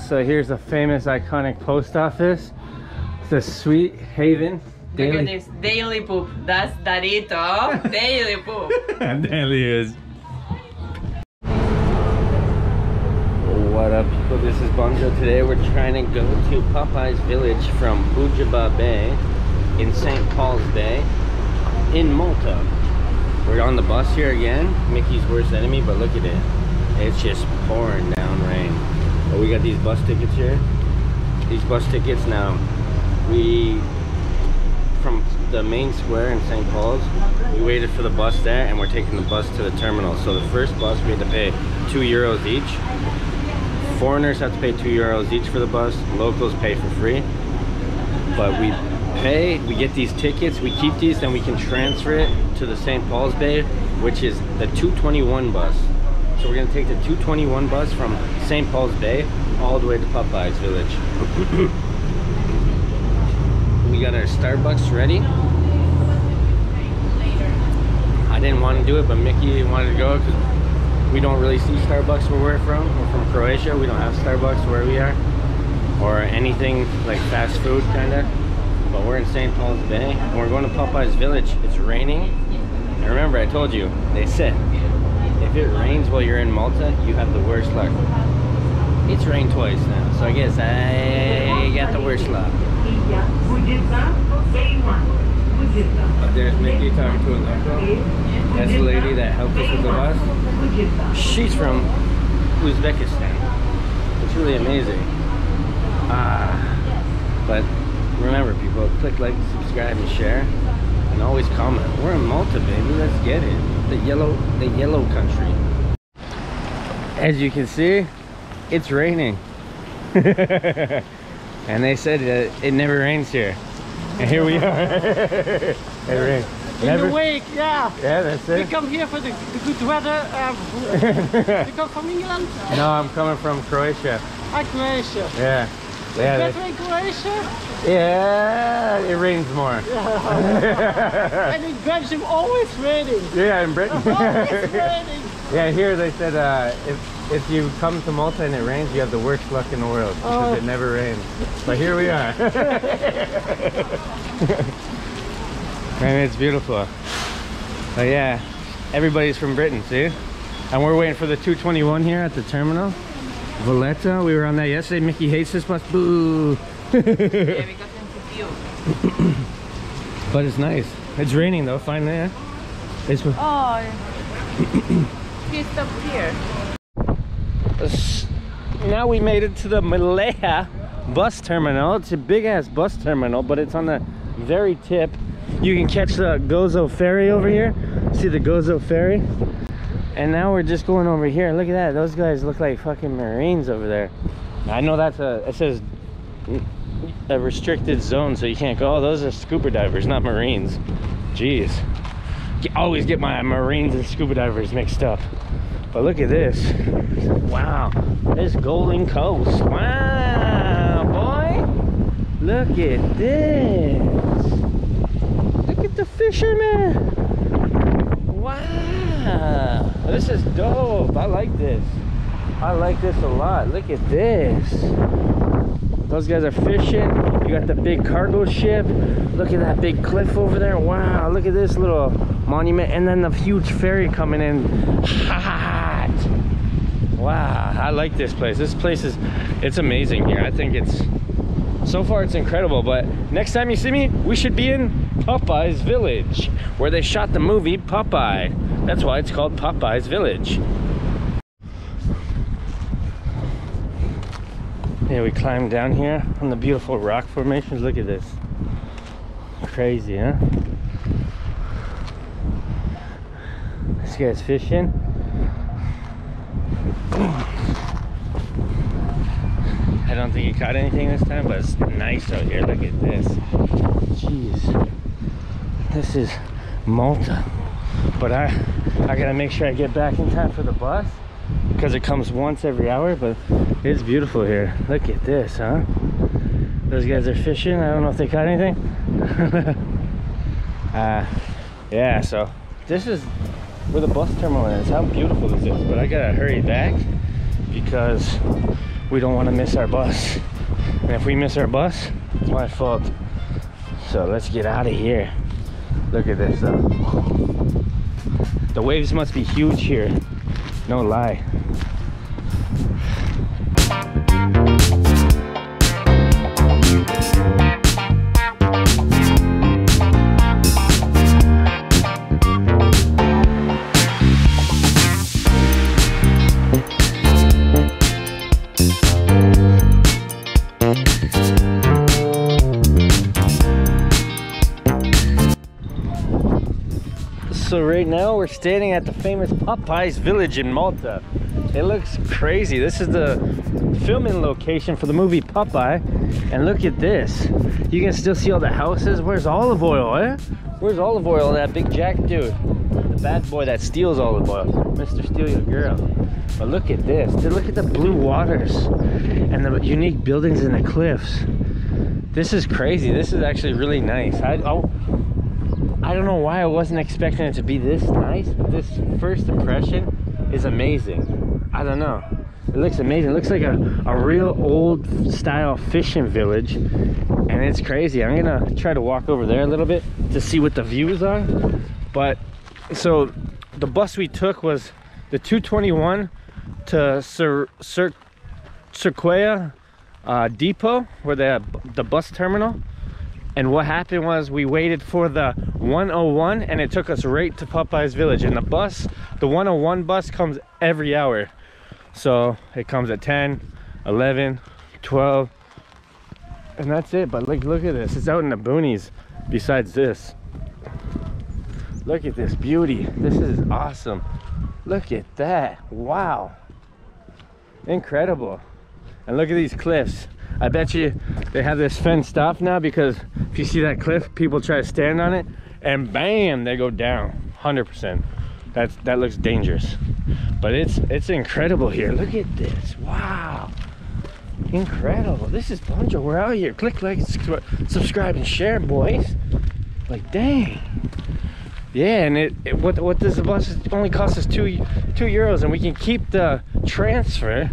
So here's a famous iconic post office. The Sweet Haven Look at Daily. this. Daily poop. That's Darito. Daily poop. Daily is. What up, people? This is Bunjo. Today we're trying to go to Popeye's Village from Ujaba Bay in St. Paul's Bay in Malta. We're on the bus here again. Miki's worst enemy, but look at it. It's just pouring down rain. But we got these bus tickets here. These bus tickets now. We from the main square in St. Paul's. We waited for the bus there and we're taking the bus to the terminal. So the first bus we had to pay two euros each. Foreigners have to pay two euros each for the bus. Locals pay for free. But we pay, we get these tickets, we keep these, then we can transfer it to the St. Paul's Bay, which is the 221 bus. So we're gonna take the 221 bus from St. Paul's Bay all the way to Popeye's Village. we got our Starbucks ready. I didn't want to do it, but Miki wanted to go because we don't really see Starbucks where we're from. We're from Croatia. We don't have Starbucks where we are, or anything like fast food kind of. But we're in St. Paul's Bay. And we're going to Popeye's Village. It's raining. And remember, I told you they said if it rains while you're in Malta, you have the worst luck. It's rained twice now, so I guess I got the worst luck. But there's Miki talking to a local. That's the lady that helped us with the bus. She's from Uzbekistan. It's really amazing. Ah, but remember, people, click like, subscribe, and share, and always comment. We're in Malta, baby. Let's get it. The yellow, the yellow country. As you can see, it's raining. and they said that it never rains here. And here we are. it rains. In Never- the wake yeah. Yeah, that's it. We come here for the, the good weather. Um, you come from England? no, I'm coming from Croatia. Hi, Croatia. Yeah. Yeah, that's- in Croatia? yeah, it rains more. and in Belgium, always raining. yeah, in Britain. Always raining. yeah, here they said uh, if if you come to Malta and it rains, you have the worst luck in the world because Oh. it never rains. But here we are. and it's beautiful. But yeah, everybody's from Britain, see? And we're waiting for the 221 here at the terminal. Valletta, we were on that yesterday. Miki hates this bus. Boo! Yeah, we got into view. But it's nice. It's raining though, finally. Yeah? It's Oh. he stopped here. Now we made it to the Malaya bus terminal. It's a big ass bus terminal, but it's on the very tip. You can catch the Gozo ferry over here. See the Gozo ferry? And now we're just going over here. Look at that. Those guys look like fucking Marines over there. I know that's a, it says a restricted zone, so you can't go. Oh, those are scuba divers, not Marines. Jeez. I always get my Marines and scuba divers mixed up. But look at this. Wow. This Golden Coast. Wow, boy. Look at this. Look at the fishermen. Wow. This is dope. I like this. I like this a lot. Look at this. Those guys are fishing. You got the big cargo ship. Look at that big cliff over there. Wow, look at this little monument. And then the huge ferry coming in. Hot. Wow, I like this place. This place is, it's amazing here. I think it's, so far it's incredible. But next time you see me, we should be in Popeye's Village, where they shot the movie Popeye. That's why it's called Popeye's Village. Yeah, we climbed down here on the beautiful rock formations. Look at this. Crazy, huh? This guy's fishing. I don't think he caught anything this time, but it's nice out here. Look at this. Jeez. This is Malta. But I I gotta make sure I get back in time for the bus because it comes once every hour, but it's beautiful here. Look at this, huh? Those guys are fishing. I don't know if they caught anything. uh, yeah, so this is where the bus terminal is. How beautiful this is. But I gotta hurry back because we don't want to miss our bus. And if we miss our bus, it's my fault. So let's get out of here. Look at this though. The waves must be huge here. No lie. So right now we're standing at the famous Popeyes Village in Malta. It looks crazy. This is the filming location for the movie Popeye. And look at this. You can still see all the houses. Where's Olive Oyl, eh? Where's Olive Oyl, that big Jack dude? The bad boy that steals Olive Oyl. Mr. Steal Your Girl. But look at this. Dude, Look at the blue waters and the unique buildings in the cliffs. This is crazy. This is actually really nice. I, I don't know why I wasn't expecting it to be this nice, but this first impression is amazing. I don't know. It looks amazing. It looks like a, a real old style fishing village. And it's crazy. I'm gonna try to walk over there a little bit to see what the views are. But so the bus we took was the 221 to Sir Sir Cirkewwa uh, Depot, where the the bus terminal. And what happened was we waited for the 101 and it took us right to Popeye's Village. And the bus, the 101 bus comes every hour. So it comes at 10, 11, 12, and that's it. But look, look at this. It's out in the boonies besides this. Look at this beauty. This is awesome. Look at that. Wow. Incredible. And look at these cliffs. I bet you they have this fenced off now because if you see that cliff, people try to stand on it and bam, they go down. 100%. That's that looks dangerous. But it's it's incredible here. Look at this. Wow. Incredible. This is Bunjo. We're out here. Click like, subscribe, and share, boys. Like, dang. Yeah, and it, it what what does the bus only cost us two two euros, and we can keep the transfer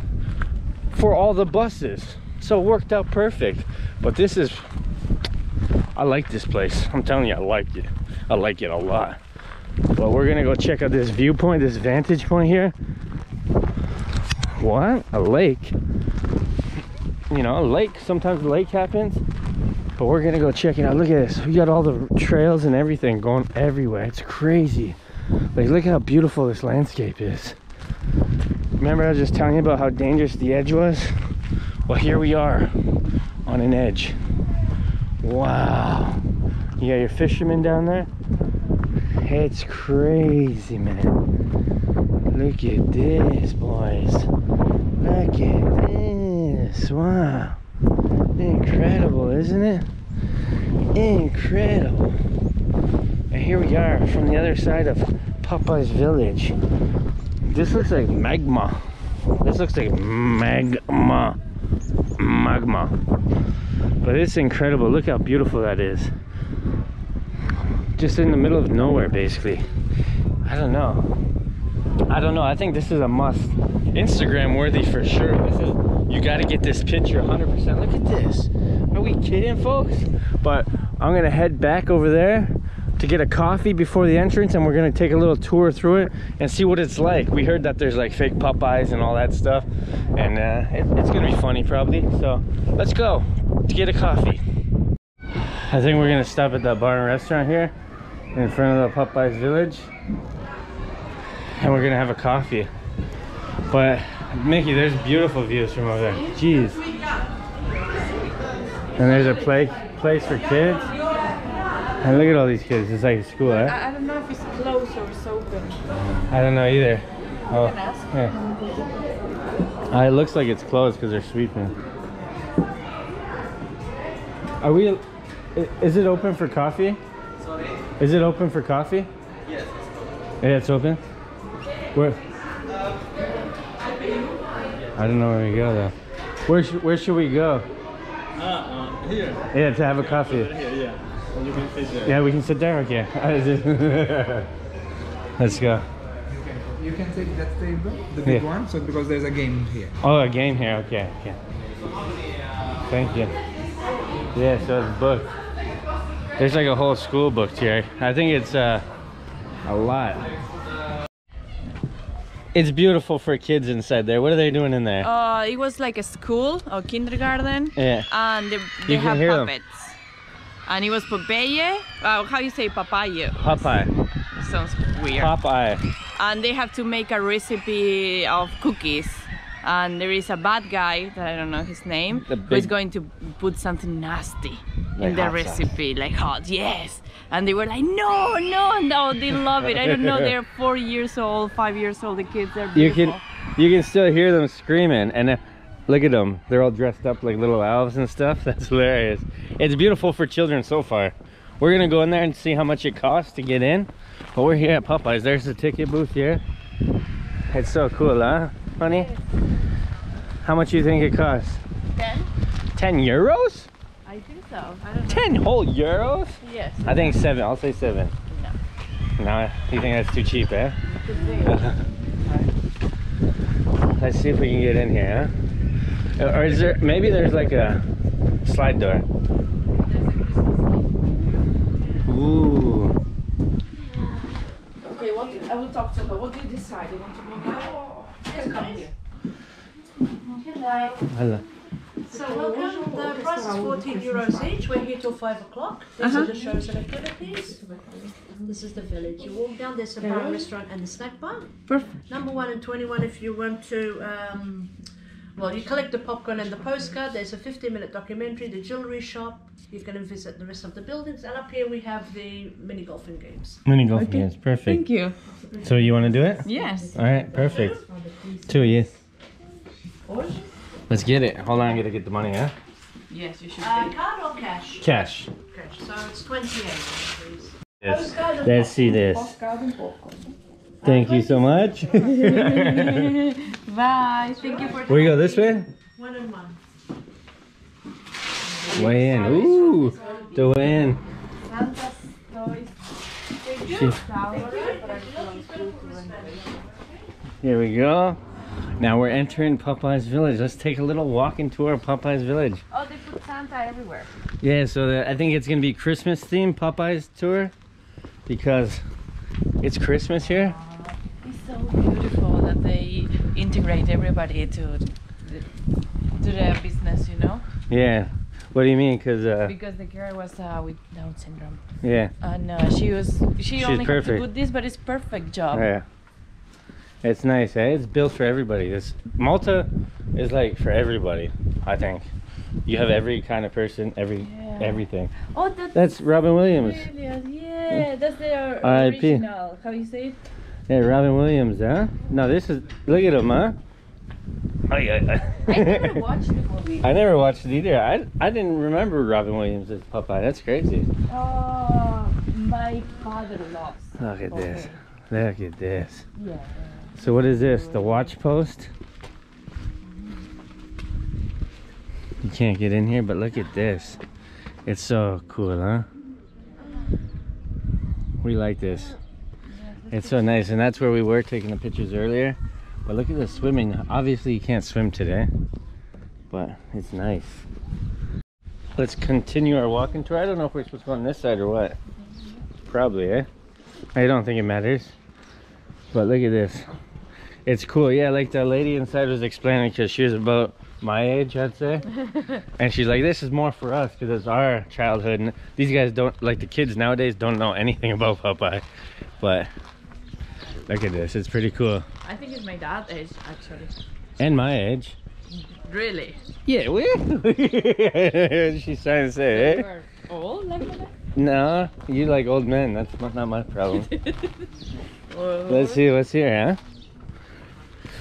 for all the buses. So it worked out perfect. But this is, I like this place. I'm telling you, I like it. I like it a lot. But we're gonna go check out this viewpoint, this vantage point here. What? A lake. You know, a lake. Sometimes the lake happens. But we're gonna go check it out. Look at this. We got all the trails and everything going everywhere. It's crazy. Like, look how beautiful this landscape is. Remember I was just telling you about how dangerous the edge was? Well, here we are on an edge. Wow. You got your fishermen down there? It's crazy, man. Look at this, boys. Look at this. Wow. Incredible, isn't it? Incredible. And here we are from the other side of Popeye's village. This looks like magma. This looks like magma. Magma. But it's incredible. Look how beautiful that is. Just in the middle of nowhere, basically. I don't know. I don't know. I think this is a must. Instagram worthy for sure. This is you got to get this picture 100%. Look at this. Are we kidding, folks? But I'm gonna head back over there to get a coffee before the entrance and we're gonna take a little tour through it and see what it's like. We heard that there's like fake Popeyes and all that stuff and uh, it, it's gonna be funny probably. So let's go to get a coffee. I think we're gonna stop at that bar and restaurant here in front of the Popeyes Village and we're gonna have a coffee. But Miki, there's beautiful views from over there. Jeez. And there's a play place for kids. And look at all these kids. It's like a school, eh? I, I don't know if it's closed or it's open. I don't know either. Oh, can ask. yeah. Uh, it looks like it's closed because they're sweeping. Are we? Is it open for coffee? Sorry? Is it open for coffee? Yes. Yeah, it's open. Where? I don't know where we go though. Where should Where should we go? Uh, uh, here. Yeah, to have a coffee. Here, yeah. And you can sit there. Yeah, we can sit there. Okay. Let's go. you can take that table, the big Yeah. one. So because there's a game here. Oh, a game here. Okay, okay. Thank you. Yeah, so it's booked. There's like a whole school booked here. I think it's uh, a lot. It's beautiful for kids inside there. What are they doing in there? Uh, it was like a school or kindergarten. Yeah. And they, they You can have hear them. And it was Popeye. Uh, how you say papaya? Popeye. Sounds weird. Popeye. and they have to make a recipe of cookies. And there is a bad guy that I don't know his name The who is going to put something nasty Like in the hot sauce. recipe, like hot, yes. And they were like, no, no, no, they love it. I don't know, they're four years old, five years old. The kids are beautiful. You can, you can still hear them screaming, and uh, look at them. They're all dressed up like little elves and stuff. That's hilarious. It's beautiful for children so far. We're gonna go in there and see how much it costs to get in. But we're here at Popeyes. There's the ticket booth here. It's so cool, huh, honey? How much do you think it costs? Ten? 10 euros? I think so. I don't know. 10 whole euros? Yes. I think seven. I'll say seven. No. No, you think that's too cheap, eh? Let's see if we can get in here, huh? Or is there, maybe there's like a slide door. Ooh. Okay, what I will talk to her. What do you decide? You want to go now? Just come here. Hello. So welcome. The price is 14 euros each. We're here till 5 o'clock. These are the shows and activities. This is the village. You walk down, there's a bar, restaurant and a snack bar. Perfect. Number 1 and 21 if you want to, um, well, you collect the popcorn and the postcard. There's a 15 minute documentary, the jewelry shop. You can visit the rest of the buildings. And up here we have the mini golfing games. Mini golf games, perfect. Thank you. So you want to do it? Yes. All right, perfect. Two, yes. Let's get it. Hold on, I gotta get the money, huh? Yes, you should. Uh, card or cash? Cash. Cash. So it's 28, please. Yes. Let's see this. Thank you so much. Bye. Thank you for. you go this way? One and one. Way in. Ooh, the way in. She- Here we go. Now we're entering Popeye's Village. Let's take a little walking tour of Popeye's Village. Oh, they put Santa everywhere. Yeah, so the, I think it's gonna be Christmas themed Popeye's tour because it's Christmas here. Beautiful that they integrate everybody to the, to their business, you know. Yeah. What do you mean? Cause uh, Because the girl was uh, with Down syndrome, yeah, and uh, she was she She's only had to do this, but it's perfect job. yeah. It's nice, eh? It's built for everybody. This Malta is like for everybody. I think you have every kind of person, every Yeah. everything. Oh, that's That's Robin Williams. brilliant! Yeah, that's their original. How you say it? Yeah, Robin Williams, huh? No, this is look at him, huh? Oh yeah. I never watched the movie. I never watched it either. I I didn't remember Robin Williams as Popeye. That's crazy. Oh, my father lost. Look at this. Look at this. Yeah. So what is this? The watch post? You can't get in here, but look at this. It's so cool, huh? We like this. It's so nice, and that's where we were taking the pictures earlier. But look at the swimming. Obviously, you can't swim today, but it's nice. Let's continue our walking tour. I don't know if we're supposed to go on this side or what. Probably, eh? I don't think it matters. But look at this. It's cool. Yeah, like the lady inside was explaining because she was about my age, I'd say. and she's like, this is more for us because it's our childhood. And these guys don't, like the kids nowadays, don't know anything about Popeye. But look at this. It's pretty cool. I think it's my dad's age actually. And my age. Really? Yeah, we. she's trying to say, You eh? are old like? No, you like old men. That's not, not my problem. Let's see what's here, huh?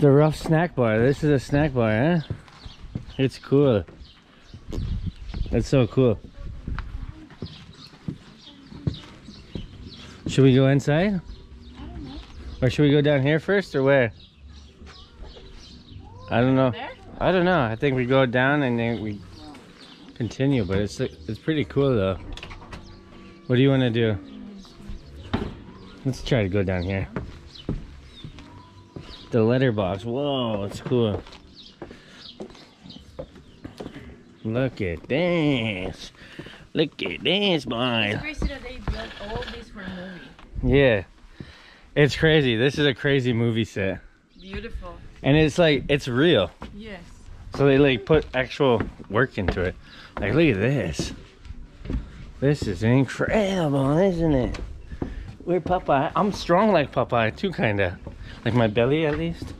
The rough snack bar. This is a snack bar, huh? It's cool. That's so cool. Should we go inside? Or should we go down here first or where? I don't know. There? I don't know. I think we go down and then we continue, but it's it's pretty cool though. What do you want to do? Let's try to go down here. The letterbox. Whoa, it's cool. Look at this. Look at this, boy. crazy that they built all this for a movie. Yeah. It's crazy. This is a crazy movie set. Beautiful. And it's like, it's real. Yes. So they like put actual work into it. Like, look at this. This is incredible, isn't it? We're Popeye. I'm strong like Popeye too, kinda. Like my belly, at least.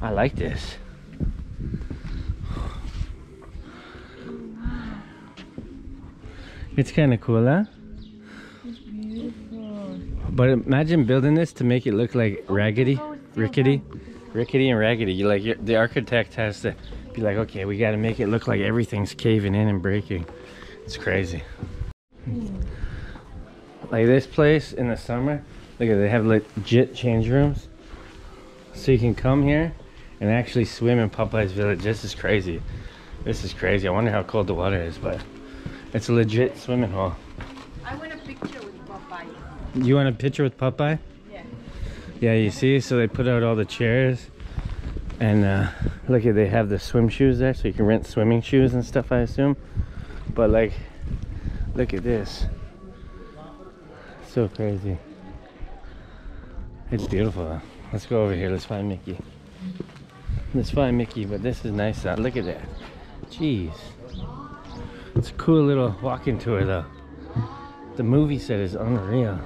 I like this. It's kind of cool, huh? But imagine building this to make it look like raggedy, rickety, rickety and raggedy. You like the architect has to be like, okay, we got to make it look like everything's caving in and breaking. It's crazy. Like this place in the summer, look at they have legit change rooms, so you can come here and actually swim in Popeye's Village. This is crazy. This is crazy. I wonder how cold the water is, but it's a legit swimming hole. I want a picture. You want a picture with Popeye? Yeah. Yeah, you see, so they put out all the chairs. And uh, look at, they have the swim shoes there, so you can rent swimming shoes and stuff, I assume. But like, look at this. So crazy. It's beautiful. though. Let's go over here, let's find Miki. Let's find Miki, but this is nice. Out. Look at that. Jeez. It's a cool little walking tour though. The movie set is unreal.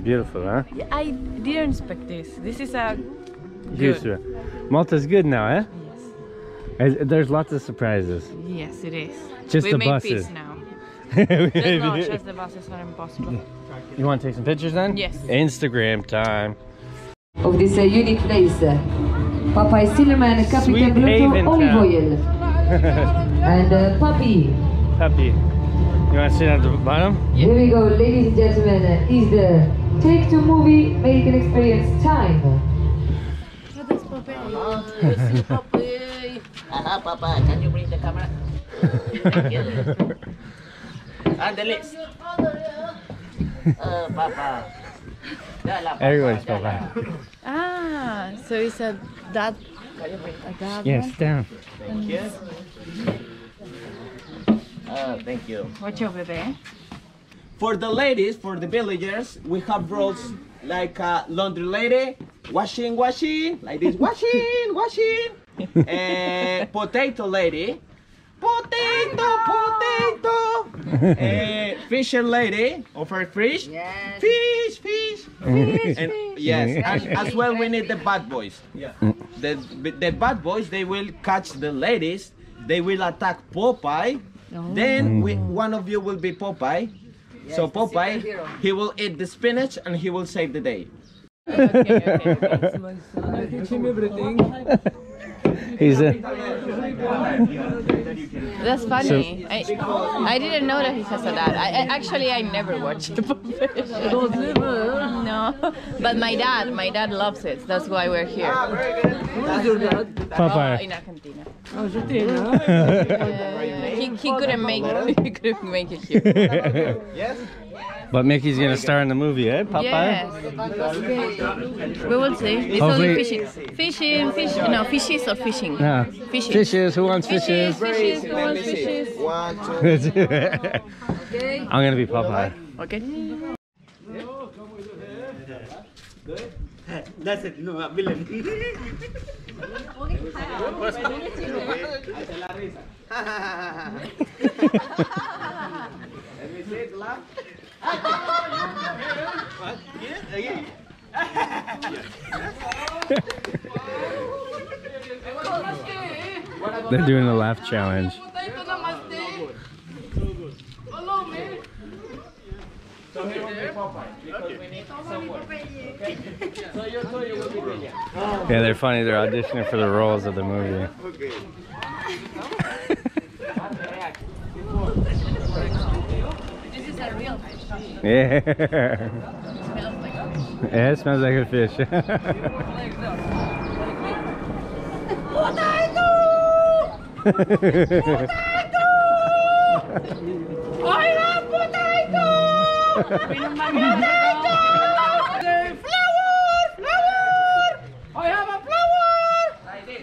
It's beautiful, huh? I didn't expect this. This is a Used to it. Malta's good now, eh? yes. There's- There's lots of surprises. Yes, it is. Just we the made buses. peace now. no, just the buses are impossible. you want to take some pictures then? Yes. Instagram time. of this uh, unique place. Popeye Sillerman, Sweet Captain Haven Bluto Olive Oyl, and uh, Puppy. Puppy. You want to sit at the bottom? Here we go, ladies and gentlemen. uh, Is the Take Two movie American Experience time? Aha, Papa, can you bring the camera? Thank you. And the list. Uh, Papa. Dala, Papa, Everyone's dala. Ah, so it's a that a that Yes, one? down. Thank you. Uh, thank you. What's your baby? For the ladies, for the villagers, we have roles like a laundry lady, washing, washing, like this, washing, washing. Eh, potato lady, potato, potato. Eh, fisher lady, offer fish, fish, fish. And, yes, and as well we need the bad boys. Yeah. The, the bad boys, they will catch the ladies, they will attack Popeye. Then we, one of you will be Popeye. So Popeye, he will eat the spinach and he will save the day. He's a. That's funny. I, I didn't know that he has a dad. I, I actually I never watched the puppet. No, but my dad, my dad loves it. That's why we're here. Uh, Popeye. in Argentina. Uh, he, he couldn't make it. He couldn't make it here. But Miki's gonna star in the movie, eh? Popeye? Yes. We will see. It's Hopefully- only fishing. Fishing, fish. No, fishes or fishing. No. Fishes. Fishes. Who wants Fishes, fishes? fishes, who wants fishes? One, two. I'm gonna be Popeye. Okay. That's it. No, villain. They're doing the laugh challenge. Yeah, they're funny. They're auditioning for the roles of the movie. This is a real fish. Yeah. Smells like a Yeah, it smells like a fish. Ay, I have a flower! Ay, this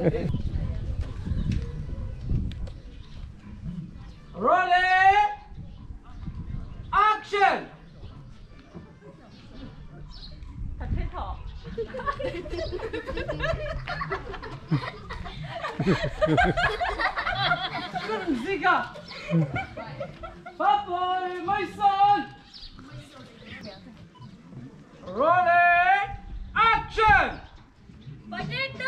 Rolling! Action! My son! Rolling! Action! Potato!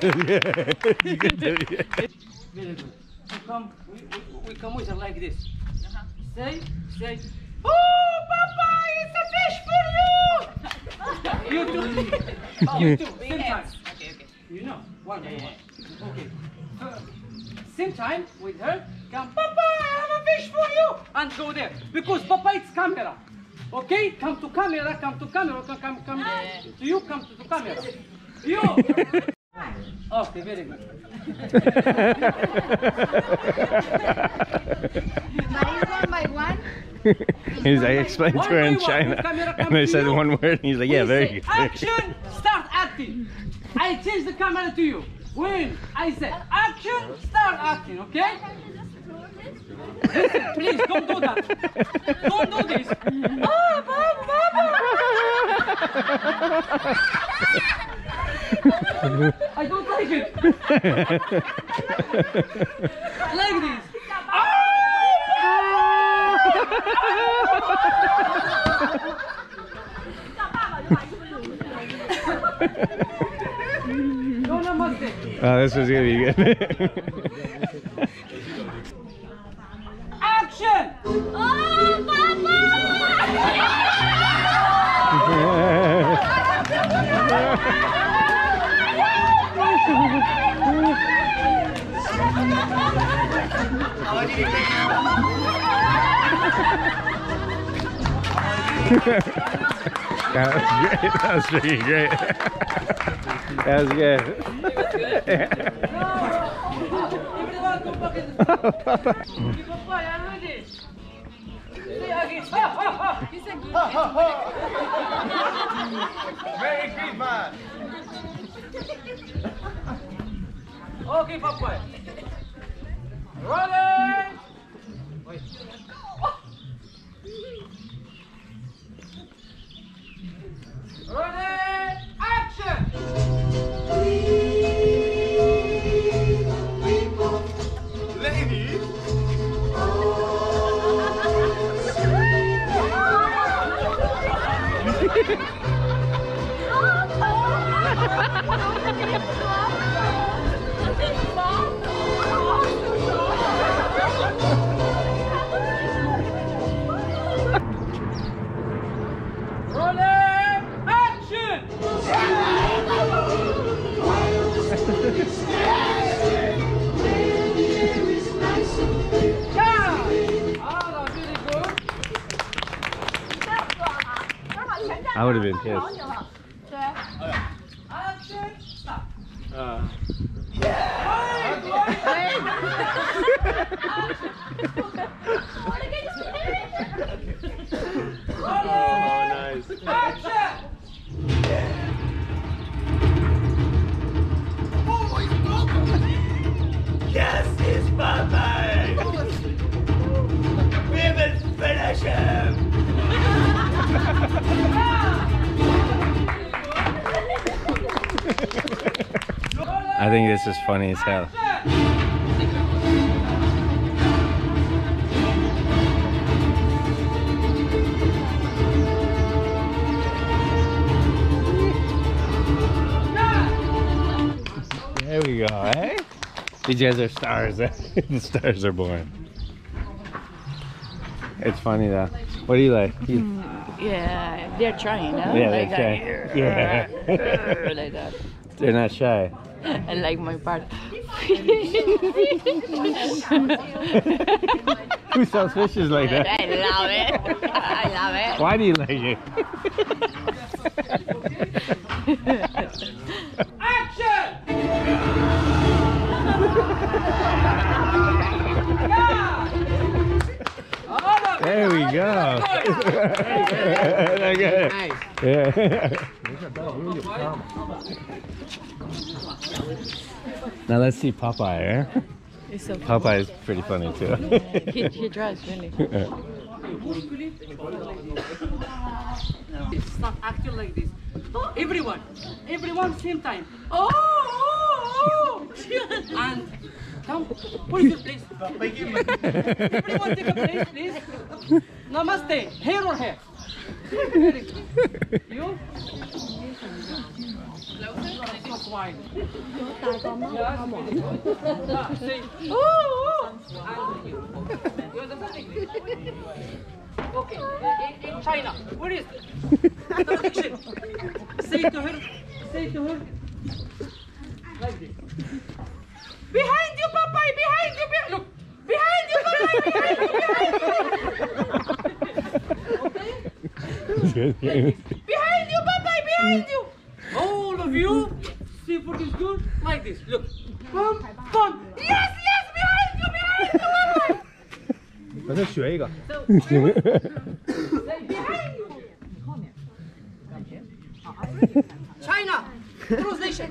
Very good. So come, we, we, we come with her like this. Say, say, Oh, Papa, it's a fish for you! you too. Oh, you too. Same time. Okay, okay. You know, one by one. Okay. Uh, same time with her. Come, Papa, I have a fish for you! And go there. Because Papa, it's camera. Okay? Come to camera, come to camera, come, come, come. To you, come to the camera. You! Okay, very good. one by one? He's, I explained to her in One by one, China, and I said you. one word, and he's like, "Yeah, We very say good." Action! Start acting. I change the camera to you. When I say action, start acting, okay? Listen, please don't do that. Don't do this. Ah, oh, Papa, I don't like it. like this. No namaste. Oh, this was gonna be good. Action! Oh, that was great. That was great. that was good. Merry Christmas! Okay, Papa. Rolling. Wait. Ready, action! I would have been pissed. Is funny as hell. There we go, eh? These guys are stars. eh? the stars are born. It's funny though. What do you like? You- Yeah, they're trying, huh? Yeah, they're that. trying. Yeah. like that. They're not shy. I like my part. Who sells fishes like that? I love it. I love it. Why do you like it? Action. There we go. nice. Yeah. Now let's see Popeye. Eh? It's so Popeye is pretty funny too. he, he tries really. Stop acting like this. Oh, everyone, everyone, same time. Oh, oh, oh. and come, what is your place? everyone take a place, please. Namaste. Hair or hair? You? Okay, in, in China, where is it? Traduction. Say to her, say to her, like this. Behind you, Popeye, behind you, be- look, behind you, Popeye, behind you, behind you. Behind you, Popeye, behind you. All of you, see for this good, like this, look. Come, come. Yes, yes, behind you, behind you, Popeye. 我再学一个。 Say behind you. China, translation.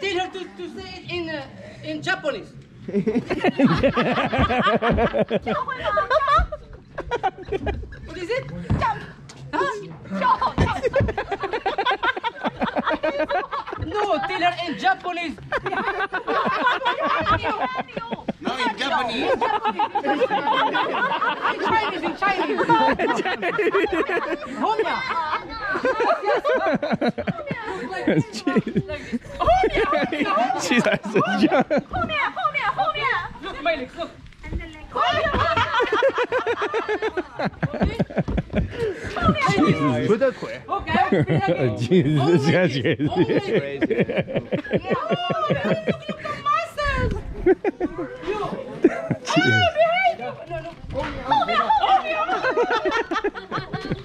Tell her to, to say it in uh, in Japanese. no, in Japanese. No, in Japanese. in Chinese, in Chinese. Honya. She's like so young. Look, my legs, look. Jesus. Put that quick. Okay. Jesus, Oh crazy.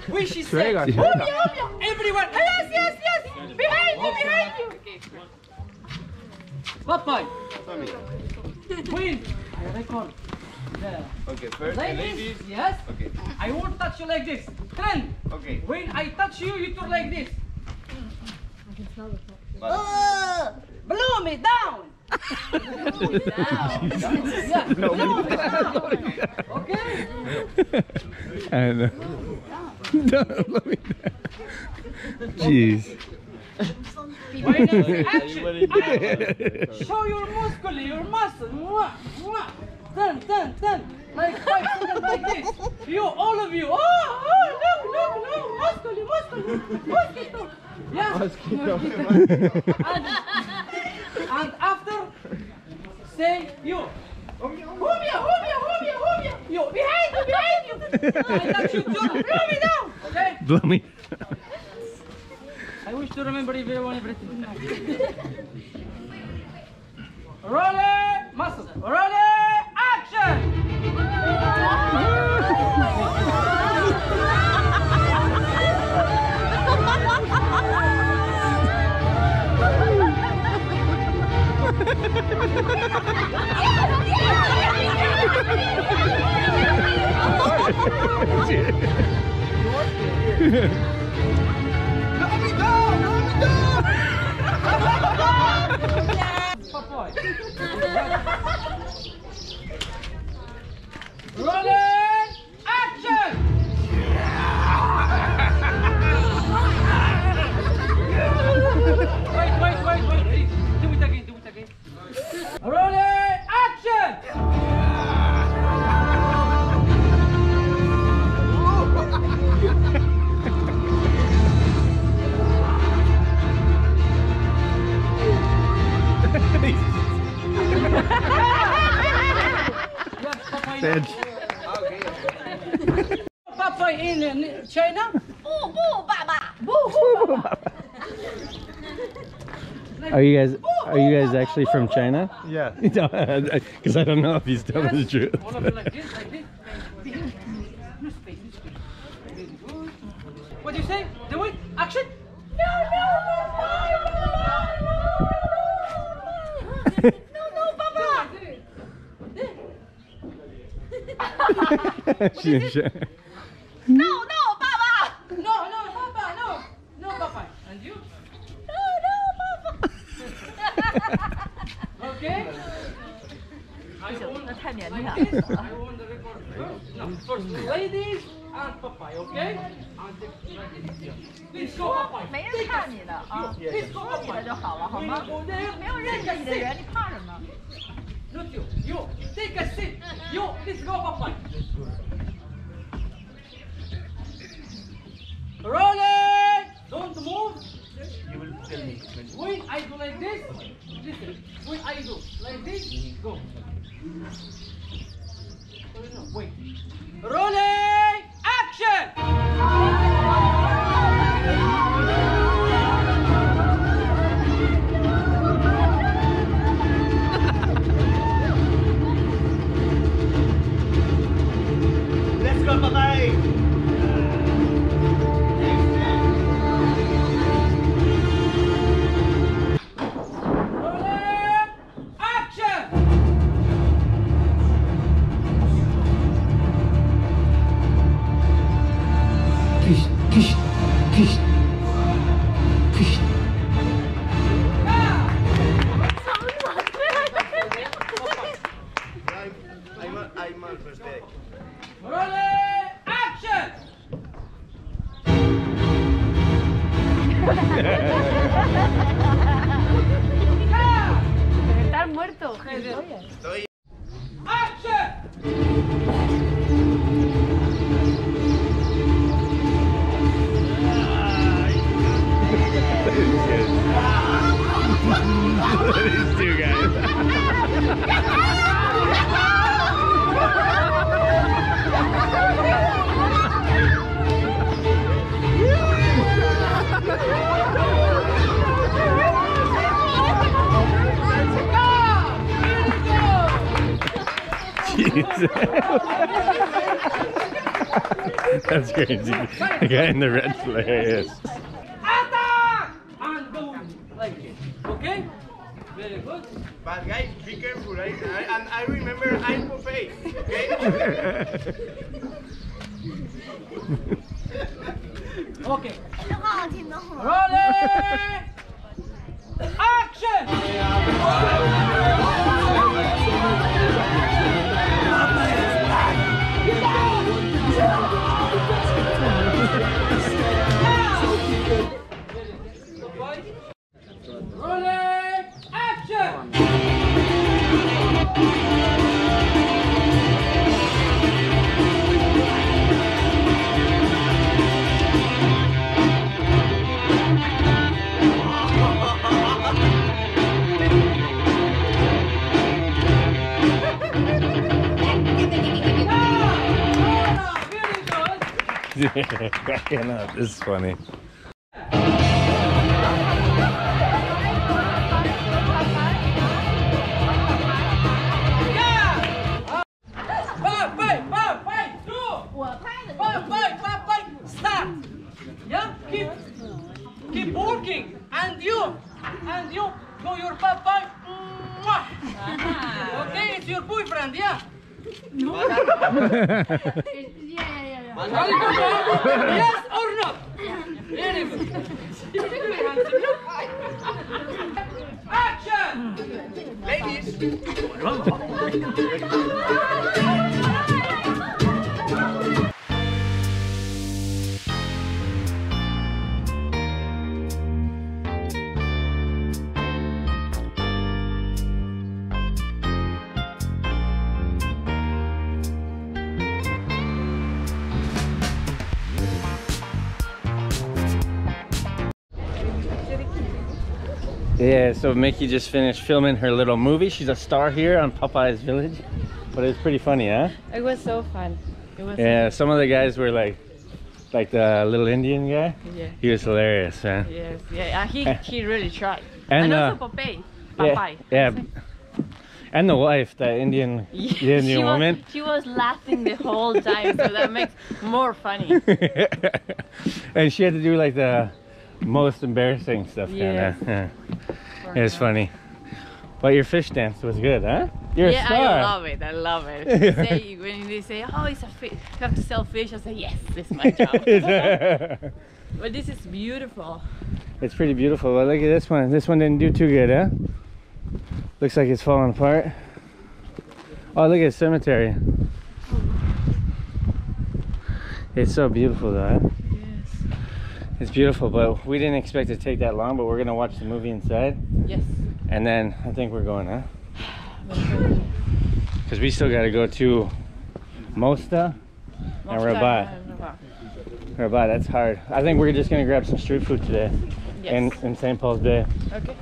Wait, Oh said, Obia, Obia, everyone, yes, Oh yes, behind you, behind you. Oh point? Queen, I record. Yeah. Okay, first, ladies. Yes. Okay. I won't touch you like this. Ten. Okay. When I touch you, you turn like this. But- Uh, blow me down. yeah, blow me down. Okay. I know. Don't let me Jeez. Finally, action. action. Show your muscle, your muscle. Mwah, mwah. Turn, turn, turn. Like five like this. You, all of you. Oh, oh, look, look, look. Muscle, muscle. Mosquito. Yes. Mosquito. and, and after, say you. Hubia, hubia, hubia, hubia. You, behind you, behind you. I touch you too. Blow me down. Okay? Blow me. I wish to remember everyone everything roll it, muscle, action! Let me go! Let me go! Rolling action! you guys are you guys actually from China? Yeah. Because I don't know if he's telling the truth. All of it like this, like this. No space, no space. Very good. What do you say? Do it. Action. No, no, no, no, no, no, no, Papa. She- she- no 认识你的人，你怕什么？ Not you. You. Take a seat. You. Let's go, Popeye. Rolling. Don't move. You will tell me. When I do like this, listen. When I do like this, go. Oh, no, wait. That's crazy. The guy in the red's hilarious. Five, five. Start. Yeah. Keep, keep working. And you, and you, go your five, five. hand, yeah? Yeah, yeah, yeah. Are you confirmed? Yes so Miki just finished filming her little movie. She's a star here on Popeye's Village. But it's pretty funny, huh? It was so fun. It was Yeah, some of the guys were like, like the little Indian guy. Yeah. He was hilarious, man. Yes, yeah, uh, he he really tried. And, And, uh, also Popeye. Yeah, Popeye. yeah. And the wife, the Indian, Yeah, the she Indian was, woman. She was laughing the whole time, so that makes more funny. and she had to do like the most embarrassing stuff. Yes. Kinda. Yeah. It was funny. But your fish dance was good, huh? You're yeah, a star. I love it. I love it. Say, when they say, "Oh, it's a fish," you have to sell fish. I say, "Yes, this is my job." but this is beautiful. it's pretty beautiful. But look at this one. This one didn't do too good, huh? Looks like it's falling apart. Oh, look at the cemetery. It's so beautiful, though. Huh? It's beautiful, but we didn't expect it to take that long. But we're gonna watch the movie inside, Yes. and then I think we're going, huh? Because we still gotta go to Mosta and Rabat. Rabat, that's hard. I think we're just gonna grab some street food today Yes. in, in St. Paul's Bay. okay.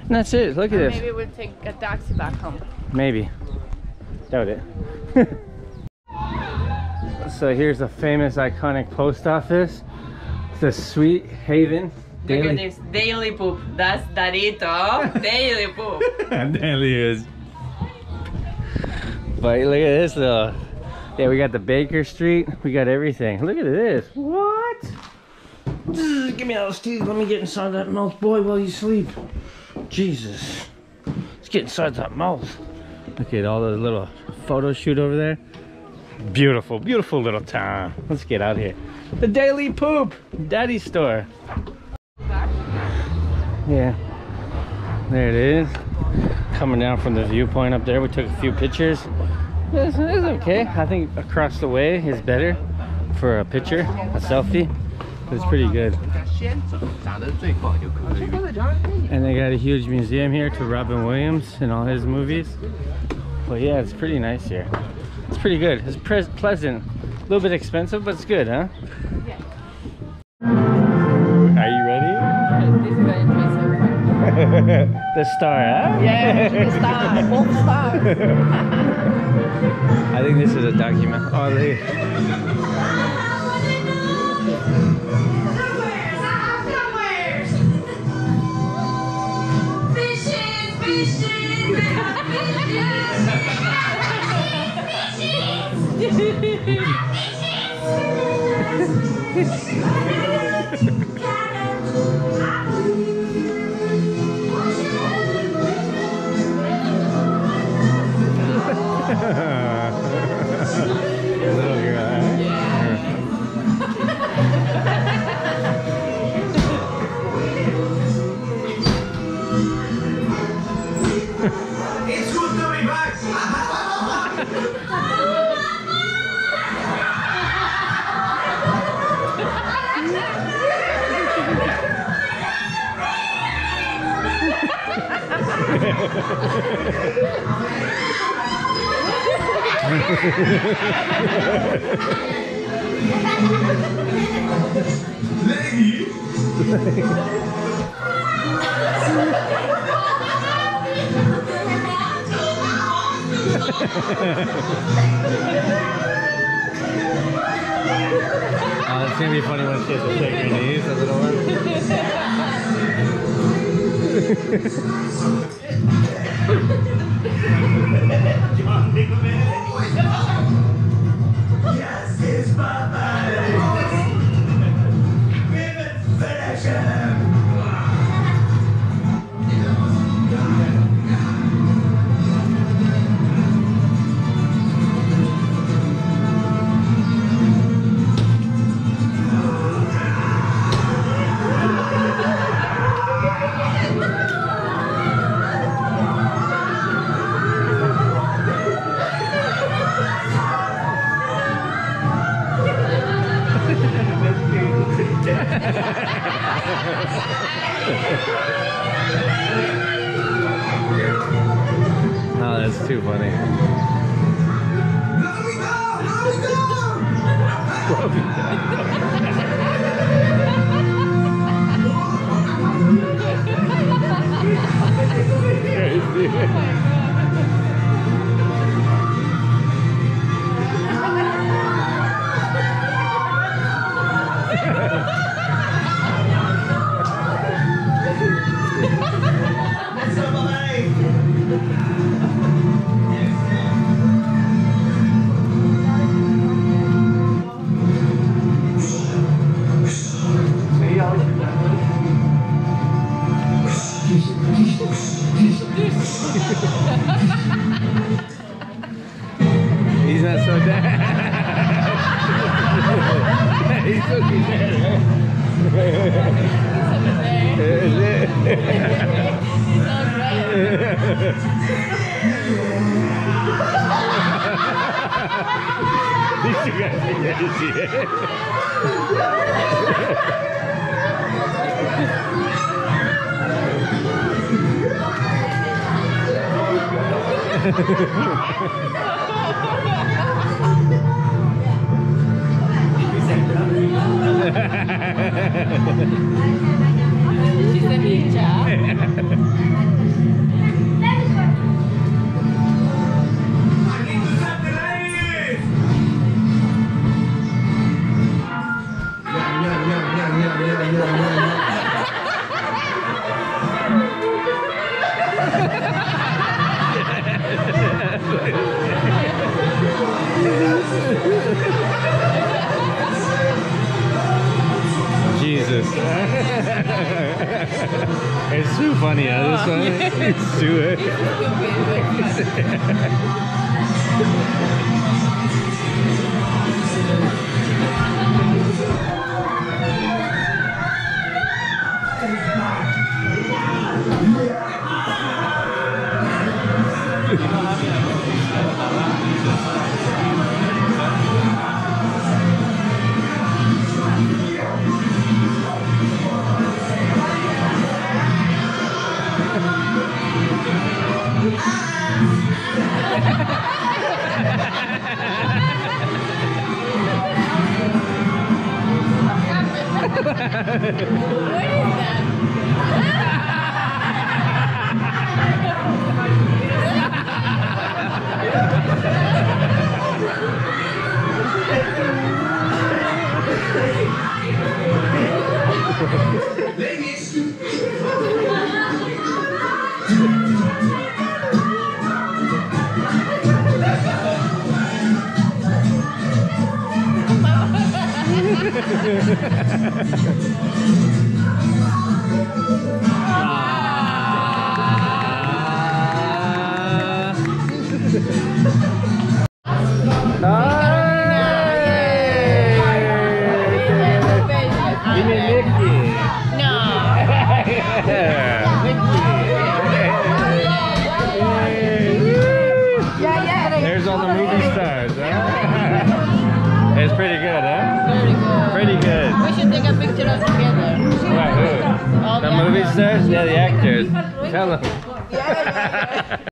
And that's it. Look at Or this. maybe we'll take a taxi back home. Maybe. Doubt it. so here's a famous iconic post office. The Sweet Haven. Look at this daily poop. That's Darito. daily poop. Daily is. But look at this though. Yeah, we got the Baker Street. We got everything. Look at this. What? Give me all those teeth. Let me get inside that mouth, boy, while you sleep. Jesus. Let's get inside that mouth. Look at all the little photo shoot over there. Beautiful, beautiful little town. Let's get out here. The Daily Poop, Daddy Store. Yeah, there it is. Coming down from the viewpoint up there, we took a few pictures. It's, it's okay. I think across the way is better for a picture, a selfie. It's pretty good. And they got a huge museum here to Robin Williams and all his movies. But yeah, it's pretty nice here. It's pretty good. It's pleasant. A little bit expensive, but it's good, huh? Yeah. Are you ready? this is very impressive. the star, huh? Yeah, the star, both stars. I think this is a document. Oh, little one. Ini juga jadi sih. She's a ninja. son. Sue it.